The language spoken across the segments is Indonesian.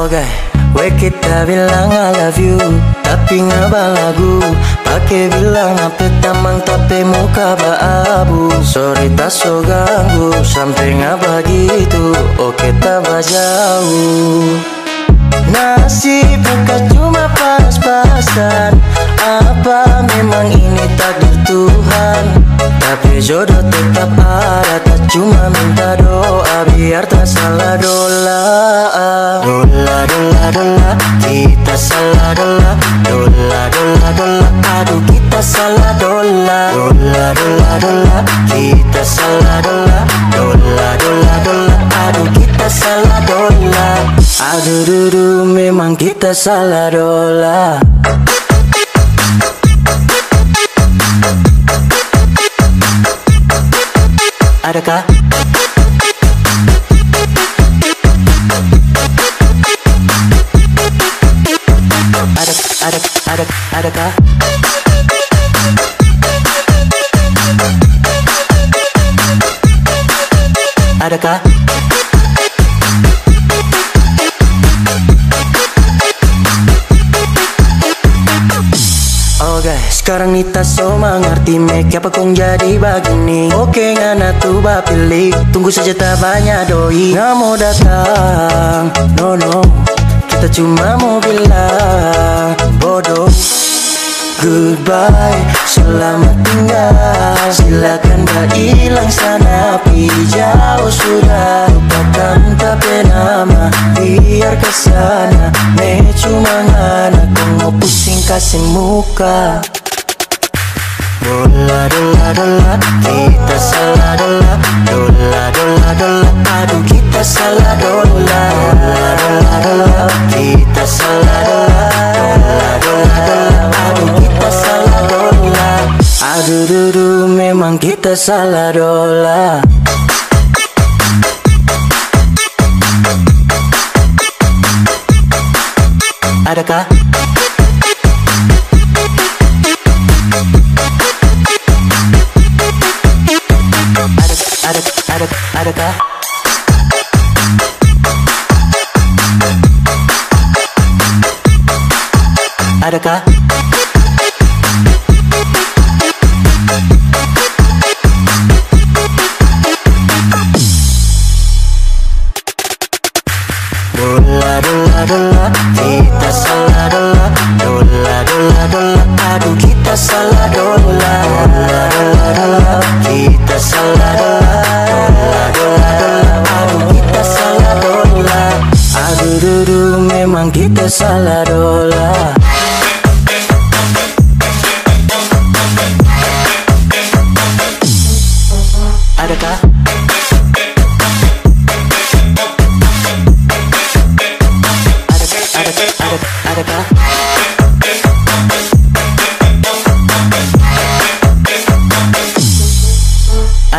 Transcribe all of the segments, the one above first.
Oke, we kita bilang I love you Tapi ngaba lagu. Pakai bilang apa tamang tapi muka abu Sorry tak so ganggu Sampai ngaba gitu Oke tak jauh Nasib bukan cuma pas-pasan. Apa memang ini takdir Tuhan? Tapi jodoh tetap ada Tak cuma minta doa. Biar tak salah dola salah dola. Dola, dola, dola. Kita salah dola. Dola, dola, dola. Aduh kita salah dola. Aduh dudu memang kita salah dola. Adakah? Ada, ada, ada, adakah? Adakah? Oke, sekarang Nita so mengerti make apa kong jadi begini. Oke, ngana tuh pilih. Tunggu saja tak banyak doi. Nggak mau datang, no no. Kita cuma mau bilang bodoh. Goodbye, selamat tinggal. Silakan hilang sana cuma ngana Kau mau pusing kasih muka. Dola dola dola Kita salah dola Dola dola dola Aduh kita salah dola Dola dola dola Kita salah dola Dola dola dola Aduh kita salah dola Aduh dudu memang kita salah dola haraka Haraka, haraka, haraka Dola, dola, dola Kita salah dola Dola, dola, dola Aduh kita salah dola Dola, dola, dola Kita salah dola Dola, dola, dola Aduh kita salah dola Aduh dudu memang kita salah dola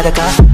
Naraka